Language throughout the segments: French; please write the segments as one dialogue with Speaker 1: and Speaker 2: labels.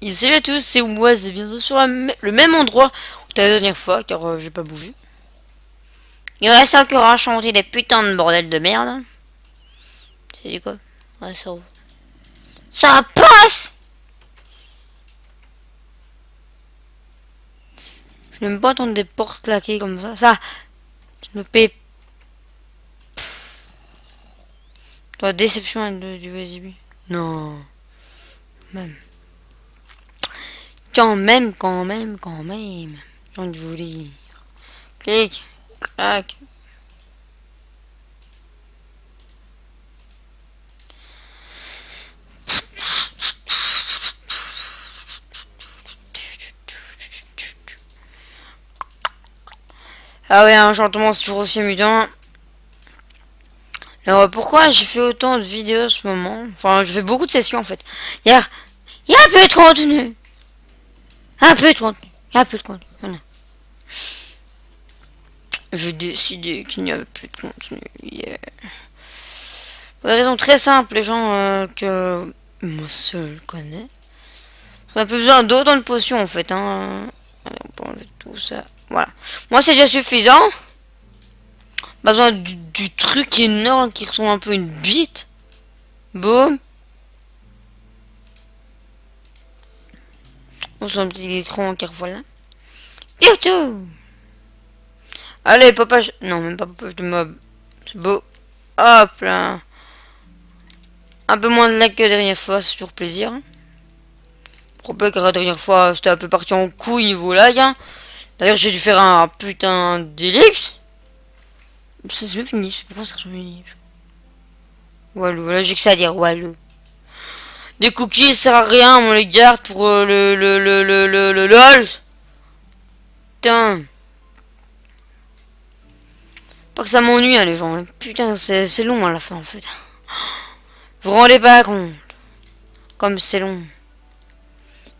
Speaker 1: Et salut à tous, c'est Oise et bientôt sur le même endroit que la dernière fois, car euh, j'ai pas bougé. Il reste encore à changer des putains de bordel de merde. C'est du quoi? Ouais, ça Ça passe Je n'aime pas entendre des portes claquer comme ça. Ça, je me paie. La déception du vas Non. Même. Quand même, quand même, quand même. J'ai envie de vous lire. Clic, clac. Ah ouais, un chantement c'est toujours aussi amusant. Alors pourquoi j'ai fait autant de vidéos en ce moment? Enfin, je fais beaucoup de sessions en fait. Il y a, peu de contenu. Un peu de contenu. Un peu de contenu. Voilà. J'ai décidé qu'il n'y avait plus de contenu. Yeah. Pour des raisons très simples, les gens euh, que moi seul connais. On a plus besoin d'autant de potions en fait. Hein. Allez, on peut enlever tout ça. Voilà. Moi c'est déjà suffisant. Pas besoin du, du, truc énorme qui ressemble un peu à une bite. Boum. On a un petit écran car voilà. Bientôt Allez, papa... Non, même pas papa de mob. C'est beau. Hop là. Un peu moins de lag que la dernière fois, c'est toujours plaisir. Problème que la dernière fois, c'était un peu parti en couille niveau lag. Hein. D'ailleurs, j'ai dû faire un putain d'ellipse. C'est même fini, c'est pourquoi ça ellipse. Walou, voilà, j'ai que ça à dire, walou. Des cookies, ça sert à rien, on les garde pour euh, le, le, le, le, le, LOL. Putain. Pas que ça m'ennuie, hein, les gens. Hein. Putain, c'est long à la fin, en fait. Vous rendez pas compte. Comme c'est long.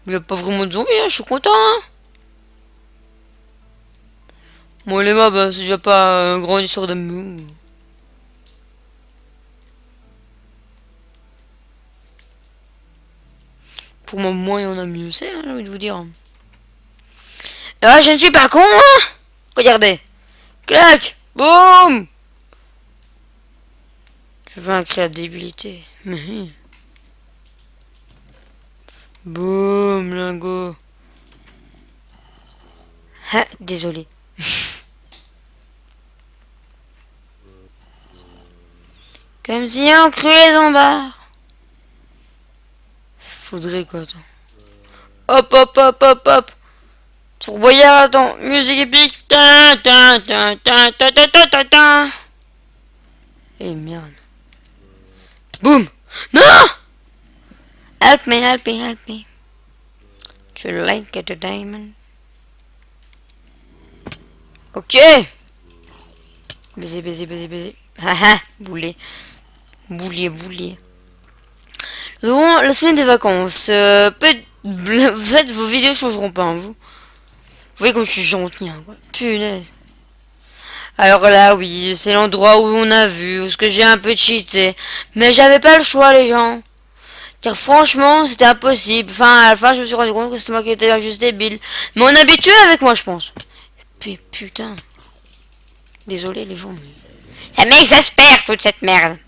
Speaker 1: Il n'y a pas vraiment de zombies, hein, je suis content. Hein. Bon, les mobs, hein, c'est déjà pas un grand histoire Pour moi, moins en a mieux, c'est, hein, j'ai envie de vous dire. Là, je ne suis pas con, hein Regardez. Clac Boum Je veux un crédibilité. Boum, lingot. Ah, désolé. Comme si on cru les zombards faudrait quoi, attends. Hop, hop, hop, hop, hop. Tourboyard, attends. Musique épique. Ta, ta, ta, ta, ta, ta, ta, ta, ta. Eh merde. Boum. Non Help me, help me, help me. Je like at a diamond. Ok. Baiser, baiser, baiser, baiser. Haha, boulet. Boulier, boulier. La semaine des vacances. Euh, peut faites vos vidéos changeront pas, hein, vous. Vous voyez comme je suis gentil, hein. Punaise. Alors là, oui, c'est l'endroit où on a vu, où ce que j'ai un peu cheaté. Mais j'avais pas le choix, les gens. Car franchement, c'était impossible. Enfin, à la fin, je me suis rendu compte que c'était moi qui étais juste débile. Mais on habitué avec moi, je pense. Puis, putain. Désolé, les gens. Ça m'exaspère, toute cette merde.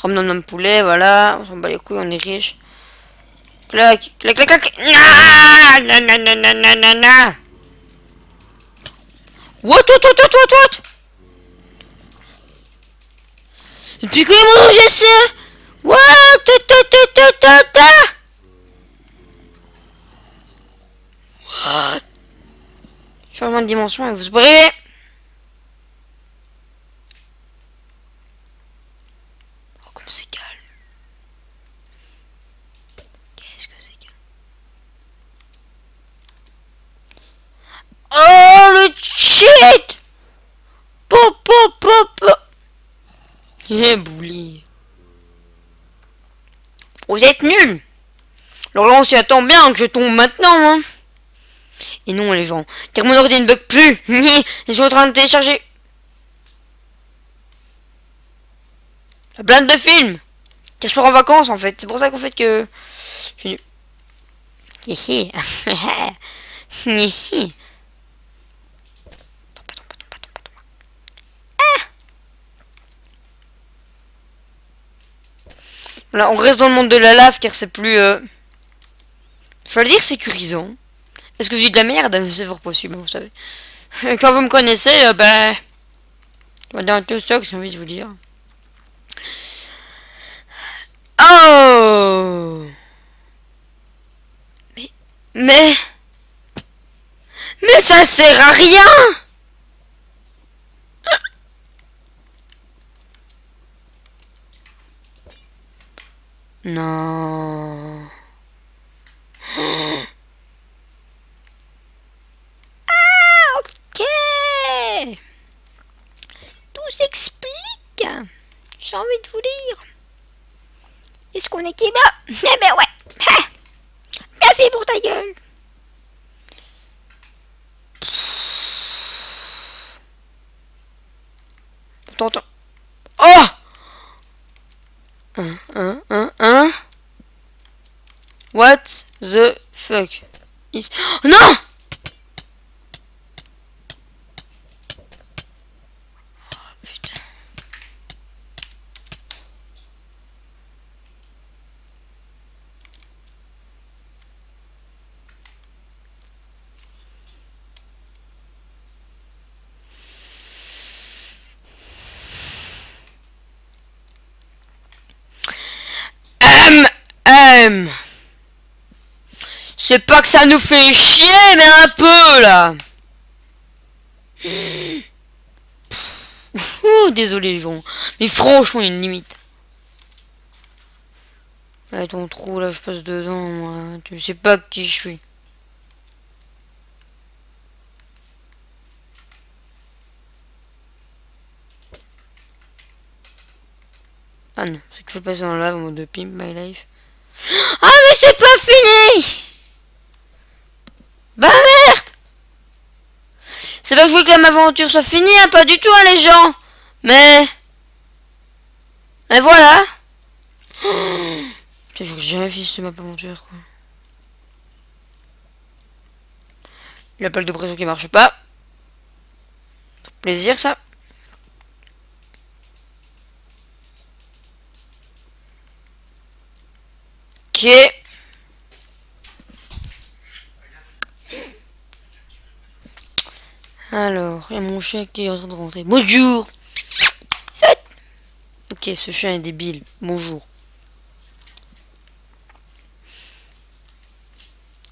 Speaker 1: Rome nom poulet, voilà. On s'en bat les couilles, on est riche. Clac, clac, clac, clac. Na, na, na, na, na, na, na, na. What, what, what, what, what, what? Et puis comment j'ai ça What ta, ta, ta, ta. What? Changement de dimension et vous brûlez c'est calme. Qu'est-ce que c'est calme Oh le shit! Pop pop pop Eh bouli Vous êtes nuls. Alors là on s'y attend bien que je tombe maintenant hein. Et non les gens, mon ordi ne bug plus. Ils sont en train de télécharger. La blinde de film. Car je pars en vacances en fait? C'est pour ça qu'en fait que. Je... Hihi. Hihi. Tombe pas, tombe pas, tombe pas, tombe pas, tombe pas. Ah Voilà, on reste dans le monde de la lave car c'est plus. euh, Je vais le dire sécurisant. Est-ce que j'ai de la merde? C'est fort possible, vous savez. Quand vous me connaissez, euh, ben. Dans tout stock, j'ai envie de vous dire. Oh Mais... Mais... Mais ça sert à rien Non... Ah, ok. Tout s'explique. J'ai envie de vous dire. Est-ce qu'on est qui là? Eh ben ouais. Fait pour ta gueule T'entends Oh Un, un, un, un What the fuck? Is... Oh, non Oh putain Hum, hum. C'est pas que ça nous fait chier, mais un peu là. Désolé les gens. Mais franchement, il y a une limite. Ouais, ton trou là, je passe dedans, moi. Tu sais pas qui je suis. Ah non, c'est qu'il faut passer dans la lave en mode de pimp my life. Ah mais c'est pas fini Bah merde C'est pas que je veux que la aventure soit finie, hein, pas du tout hein, les gens Mais... Mais voilà Putain, j'aurais jamais fini ce map aventure quoi. L'appel de pression qui marche pas. Plaisir ça. Ok. Alors, il y a mon chien qui est en train de rentrer. Bonjour Ok, ce chien est débile. Bonjour.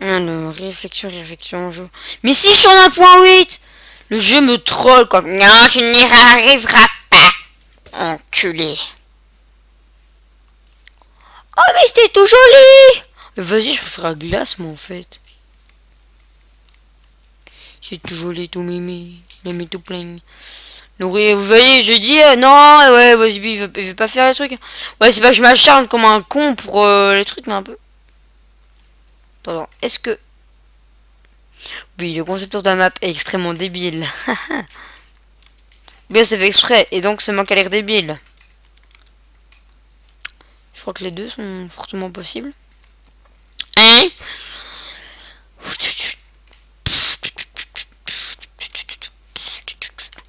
Speaker 1: Alors, réflexion, réflexion, jeu. Mais si je suis en 1.8 Le jeu me troll quoi. Non, tu n'y arriveras pas. Enculé. Oh, mais c'était tout joli Vas-y, je préfère la glace, moi, en fait. C'est tout joli, tout mimi. Mimi tout plein. Donc, vous voyez, je dis, euh, non, ouais, vas-y, il il veut pas faire les trucs. Ouais, c'est pas que je m'acharne comme un con pour euh, les trucs, mais un peu. Attends, est-ce que... Oui, le concepteur de la map est extrêmement débile. Bien, c'est fait exprès, et donc c'est moi qui a l'air débile. Je crois que les deux sont fortement possibles. Hein?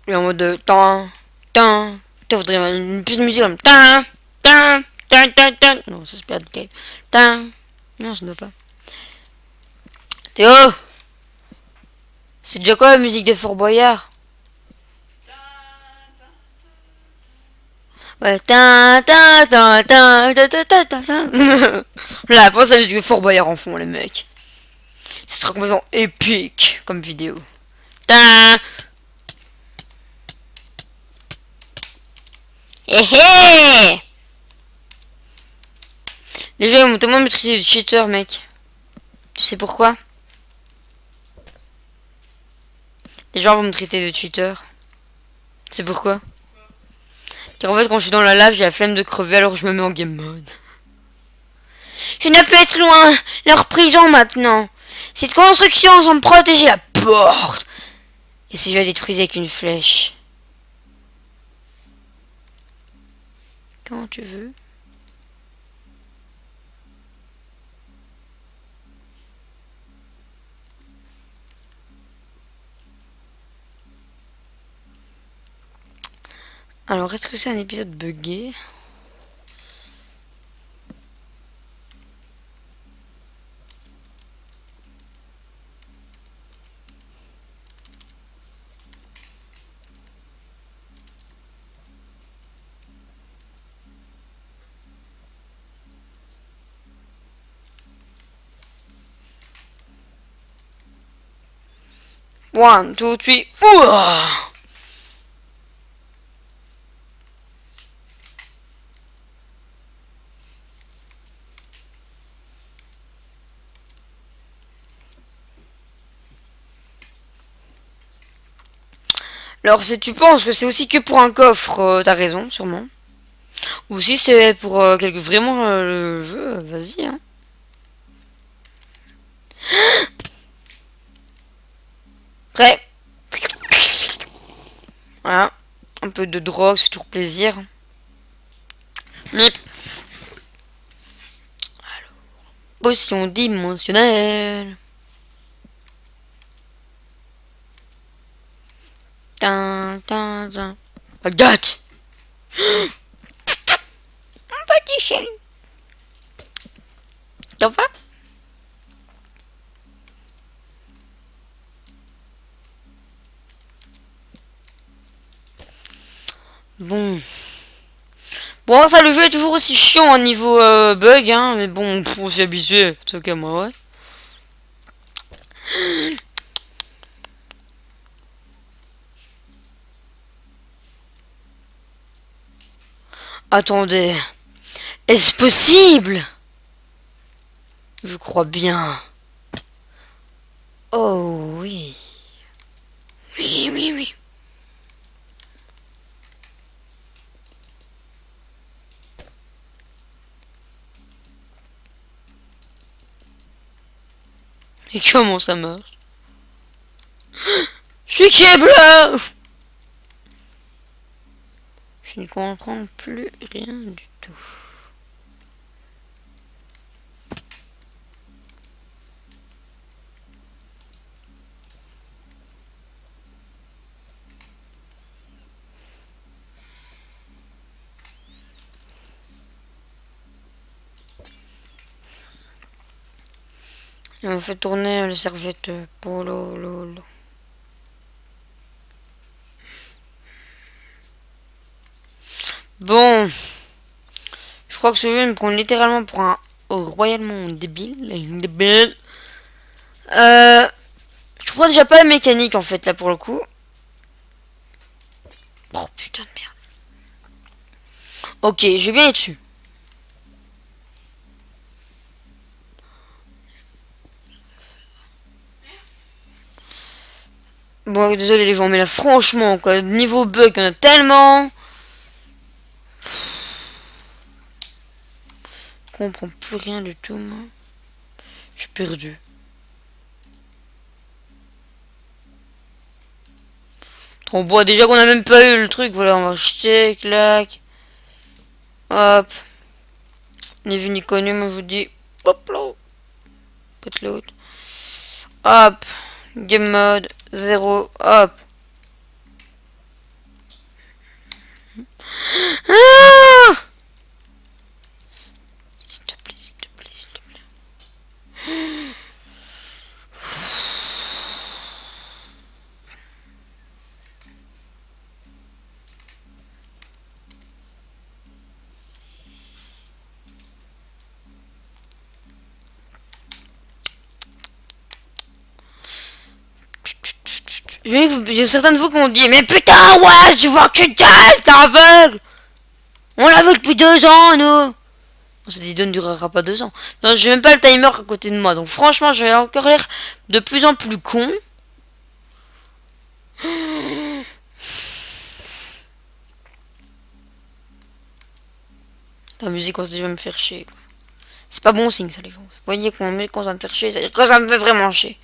Speaker 1: Et en mode euh, tan tan Putain, faudrait une de musique comme tan tan tan tan tan Non, ça c'est pas de. Tan Non, ça ne doit pas. Théo C'est déjà quoi la musique de Fort Boyard Ouais, tin, tin, tin, tin, tin, tin, tin, tin. Là, pense musique de Fort en fond, les mecs. Ce sera complètement épique comme vidéo. Tin. Hé hé Les gens ils m'ont tellement maîtrisé de cheater, mec. Tu sais pourquoi? Les gens vont me traiter de cheater. C'est pourquoi? Car en fait, quand je suis dans la lave, j'ai la flemme de crever alors je me mets en game mode. Je ne peux être loin. Leur prison maintenant. Cette construction semble protéger la porte. Et si je la détruisais avec une flèche? Quand tu veux. Alors, est-ce que c'est un épisode buggé? One, two, three. Ouah Alors si tu penses que c'est aussi que pour un coffre, euh, t'as raison, sûrement. Ou si c'est pour euh, quelque vraiment euh, le jeu, vas-y. Hein. Voilà. Un peu de drogue, c'est toujours plaisir. Potion dimensionnelle. Tin, tin, tin. Agathe Un petit chien. T'en vas Bon. Bon, ça, le jeu est toujours aussi chiant au niveau euh, bug, hein. Mais bon, on s'y habitué. C'est ok, moi, ouais. Attendez. Est-ce possible? Je crois bien. Oh oui. Oui, oui, oui. Et comment ça marche Je suis qui est bleu Je ne comprends plus rien du tout. On fait tourner les serviettes pour lolo. Bon. Je crois que ce jeu me prend littéralement pour un royalement débile. Débile. Euh, je crois déjà pas la mécanique en fait là pour le coup. Oh putain de merde. Ok, je vais bien dessus. Bon, désolé les gens, mais là, franchement, quoi, niveau bug, on a tellement... Je comprends plus rien du tout, moi. Je suis perdu. On voit déjà qu'on a même pas eu le truc, voilà, on va acheter, clac. Hop. Ni vu ni connu, moi je vous dis, hop là. L'autre. Hop. Game mode, 0, hop. Ah Il y a certains de vous qui ont dit Mais putain, ouais, tu vois que dalle, t'es aveugle On l'a vu depuis deux ans, nous Cette idée ne durera pas deux ans. Non, j'ai même pas le timer à côté de moi. Donc franchement, j'ai encore l'air de plus en plus con. La musique, on se dit, je vais me faire chier. C'est pas bon signe, ça, les gens. Vous voyez, quand, quand ça me faire chier, que ça me fait vraiment chier.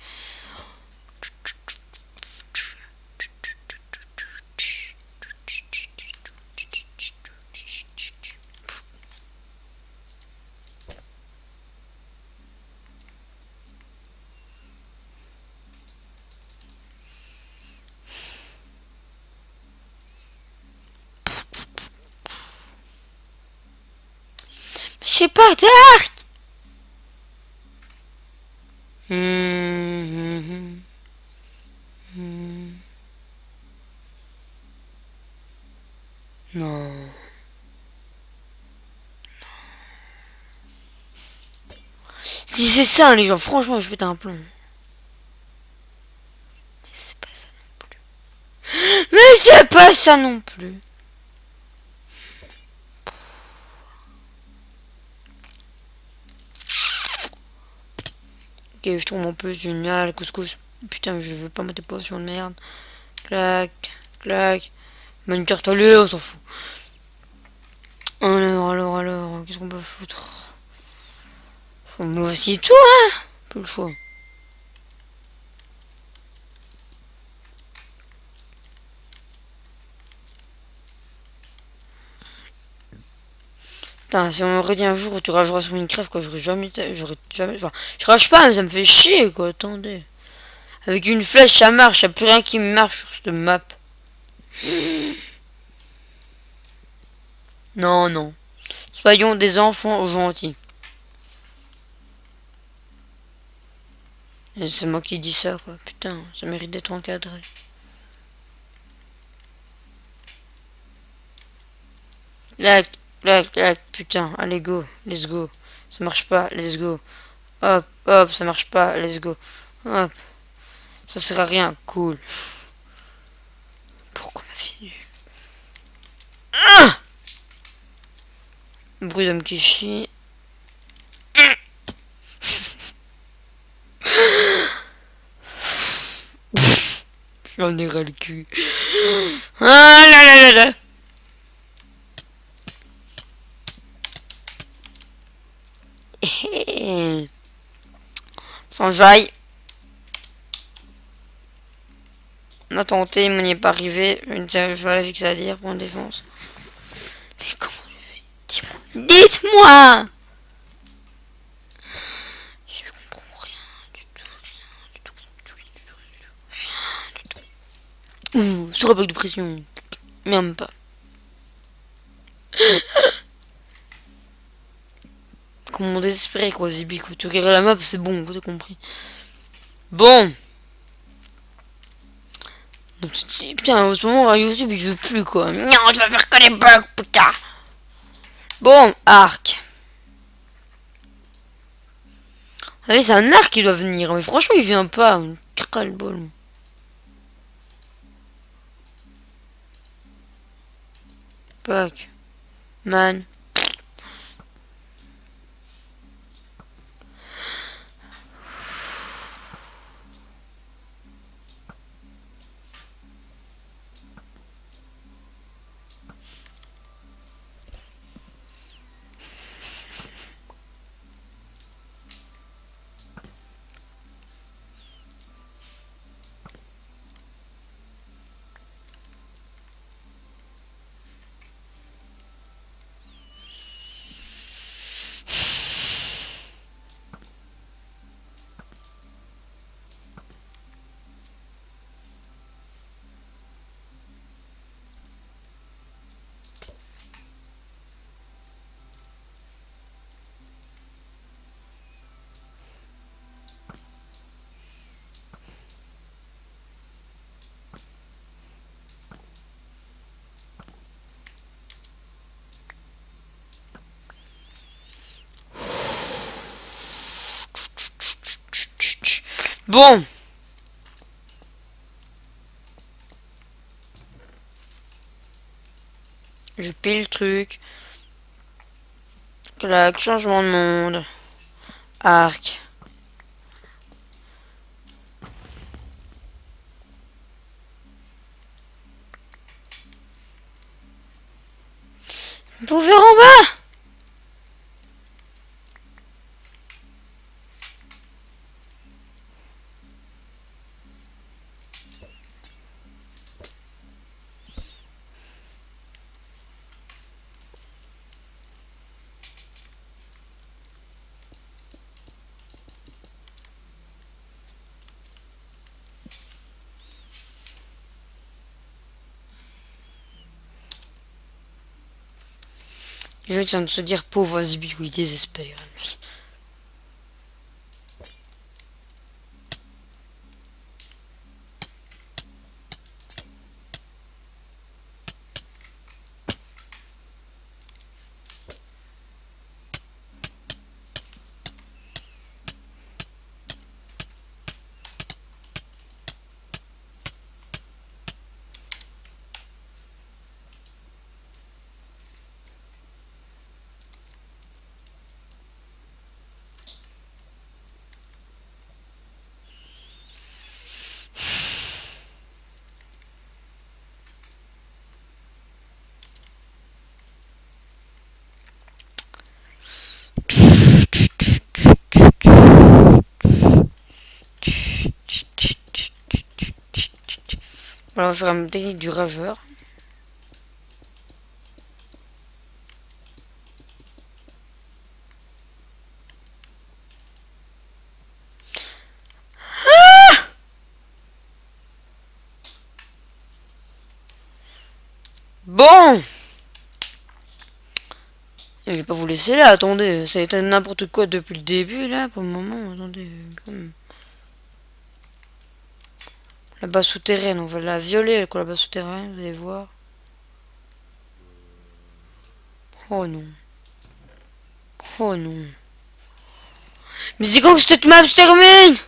Speaker 1: Pas d'arc Hmm, hmm, hmm. Non. Si c'est ça, les gens, franchement, je pète un plomb. Mais c'est pas ça non plus. Mais c'est pas ça non plus. Ok, je trouve mon peu génial, couscous. Putain, je veux pas mettre des potions de merde. Clac, clac. Mais une carte on s'en fout. Alors, alors, alors, qu'est-ce qu'on peut foutre? Mais voici tout, hein Peu le choix. Si on me dit un jour où tu rageras sur crève, quoi, j'aurais jamais... J'aurais jamais... Enfin, je rage pas, mais ça me fait chier, quoi, attendez. Avec une flèche, ça marche, y'a plus rien qui marche sur cette map. Non, non. Soyons des enfants gentils. C'est moi qui dis ça, quoi. Putain, ça mérite d'être encadré. Lac, lac, lac, putain. Allez, go. Let's go. Ça marche pas, let's go. Hop, hop, ça marche pas, let's go. Hop. Ça sert à rien, cool. Ah Bruit d'homme qui chie. J'en ai ras le cul. Ah là là là là. Jaille. On a tenté, mais on n'y est pas arrivé. Je vois la que ça à dire pour une défense. Mais comment je fais? Dis-moi. Dites-moi Je comprends rien du tout, rien du tout, du tout, du tout, rien du tout. Ouh, sur un de pression. Même pas. Comment désespéré quoi, Zibi quoi. Tu regardes la map, c'est bon, t'as compris. Bon. Putain, en ce moment, YouTube, il veut plus, quoi. Non, je vais faire que les bugs, putain. Bon, arc. Ah c'est un arc qui doit venir. Mais franchement, il vient pas. le bol. Man. Bon. Je pile le truc. Clac, changement de monde. Arc. Vous Je viens de se dire pauvre Asbi, il désespère. On va faire une technique du rageur. Bon Je vais pas vous laisser là, attendez, ça a été n'importe quoi depuis le début là, pour le moment, attendez, La base souterraine, on va la violer quoi la base souterraine, vous allez voir. Oh non. Oh non. Mais c'est quand que cette map se termine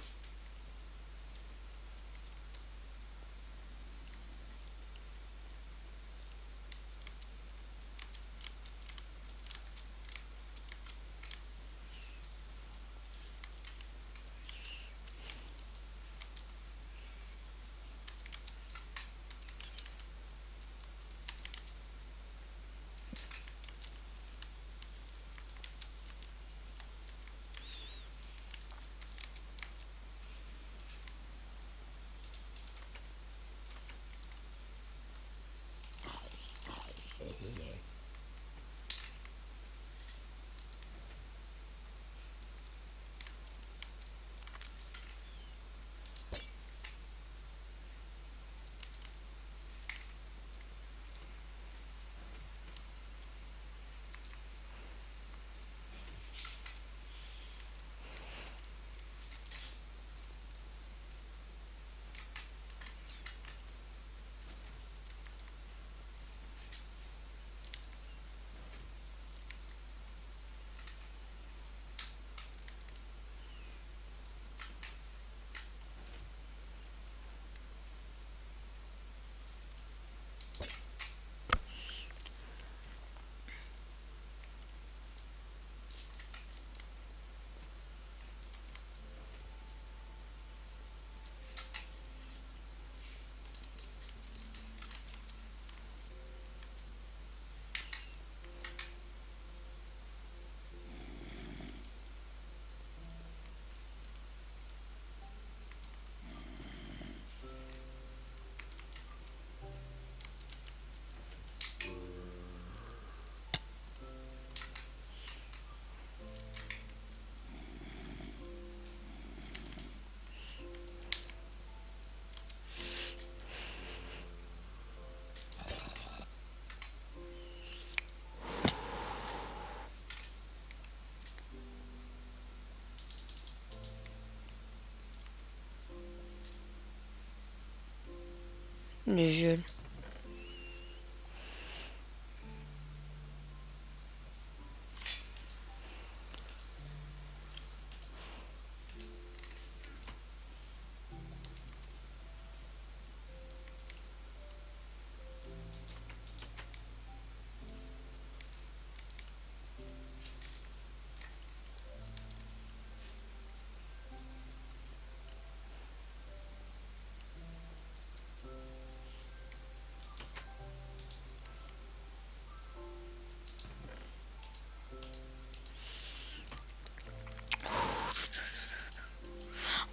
Speaker 1: Les jeunes.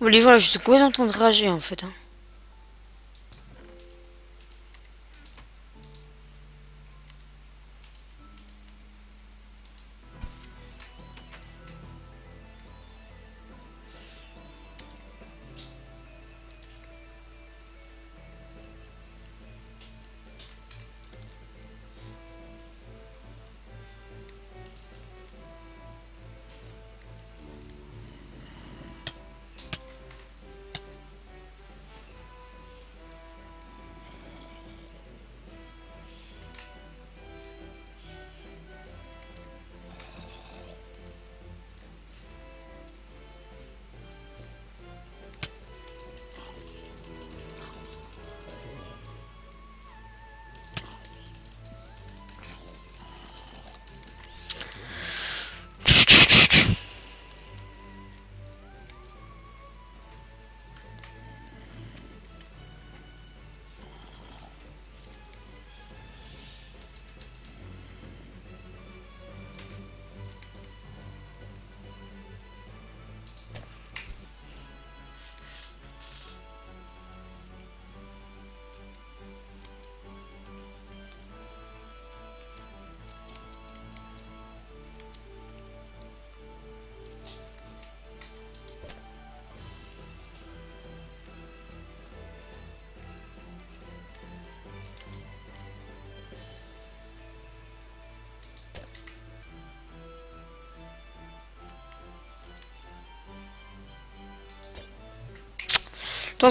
Speaker 1: Les gens, je suis complètement en train de rager en fait. Hein.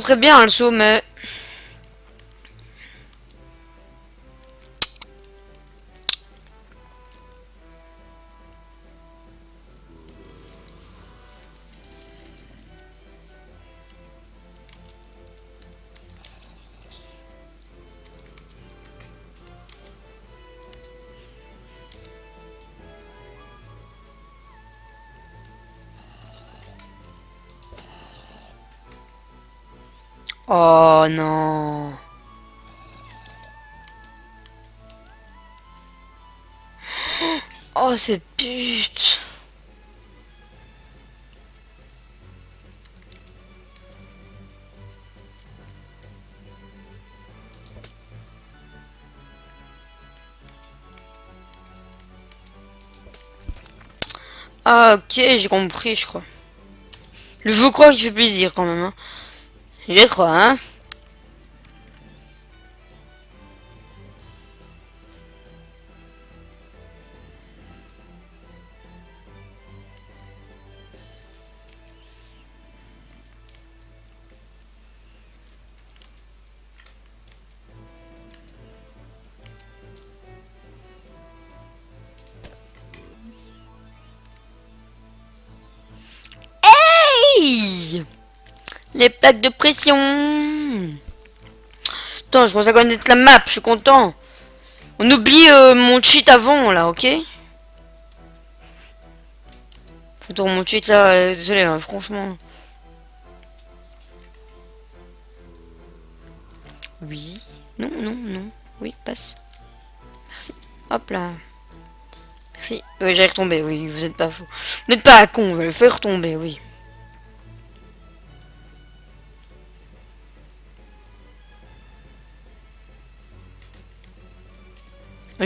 Speaker 1: Très bien hein, le saut, mais... Oh non. Oh, c'est pute. Ah, ok, j'ai compris, je crois. Je crois qu'il fait plaisir quand même. Hein. Je crois, hein. Les plaques de pression. Attends, je pense à connaître la map, je suis content. On oublie euh, mon cheat avant, là, ok? Attends, mon cheat, là, euh, désolé, hein, franchement. Oui. Non, non, non. Oui, passe. Merci. Hop là. Merci. Oui, j'ai retombé, oui, vous êtes pas fou. N'êtes pas con, je vais faire retomber, oui.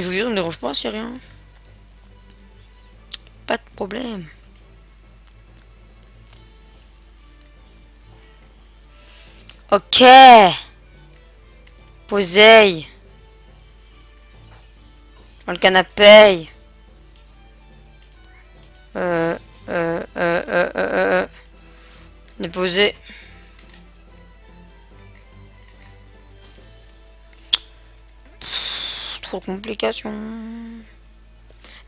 Speaker 1: Je vous dis, ça me dérange pas, c'est rien. Pas de problème. Ok. Posez. Dans le canapé. Euh, euh, euh, euh, euh, euh. Déposer. Complications.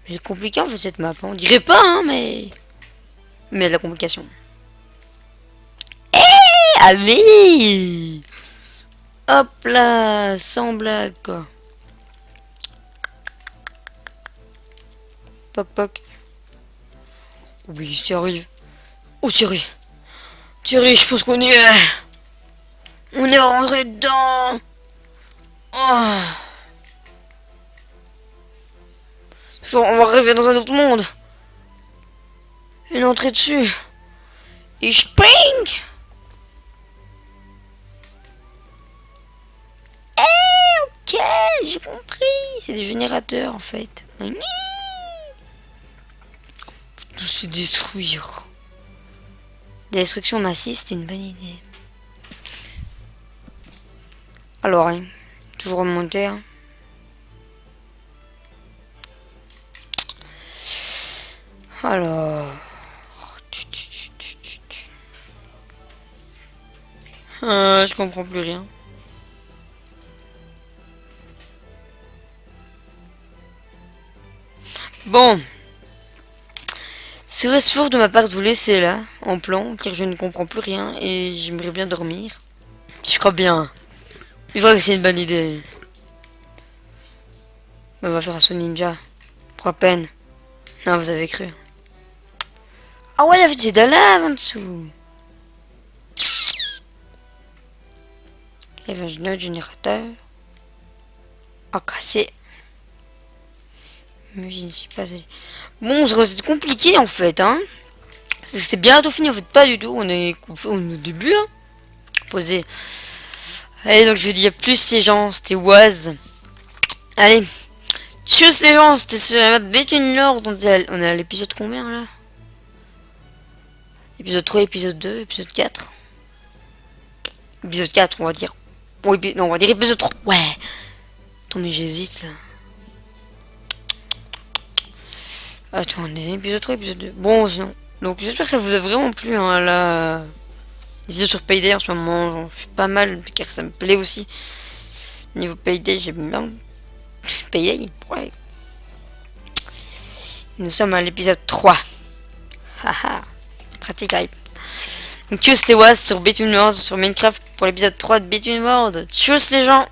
Speaker 1: Mais compliqué en fait cette map. On dirait pas, hein, mais. Mais la complication. Eh Allez Hop là Sans blague quoi. Poc poc. Oui, tu arrive. Oh Thierry Thierry, je pense qu'on y est. On est rentré dedans. Oh. Genre, on va rêver dans un autre monde. Une entrée dessus. Et spring Eh, ok, j'ai compris. C'est des générateurs, en fait. Tout se détruire. Destruction massive, c'était une bonne idée. Alors, hein, toujours remonter. Hein. Alors... Euh, je comprends plus rien. Bon. Serait-ce fort de ma part de vous laisser là, en plan, car je ne comprends plus rien et j'aimerais bien dormir Je crois bien. Il vrai que c'est une bonne idée. on va faire un son ninja. Pour peine. Non, vous avez cru. Ah ouais, avait des de lave en dessous. Autre générateur. Ah, cassé. Mais je ne suis pas Bon, c'est compliqué en fait, hein. C'était bientôt fini, en fait, pas du tout. On est au début, hein. Posé. Allez, donc je vous dis à plus les gens, c'était Oise. Allez. Tchuss les gens, c'était sur la map Nord. On est à l'épisode combien là? Épisode 3, épisode 2, épisode 4. Épisode 4, on va dire. non, on va dire épisode 3. Ouais. Attends, mais j'hésite là. Attendez, épisode 3, épisode 2. Bon, sinon. Donc j'espère que ça vous a vraiment plu, hein, là. Les vidéos sur Payday en ce moment, j'en fais pas mal, car ça me plaît aussi. Niveau Payday, j'aime bien. Payday, ouais. Nous sommes à l'épisode 3. Haha, pratique hype. Donc, tchuss les was sur Between Worlds, sur Minecraft pour l'épisode 3 de Between Worlds. Tchuss les gens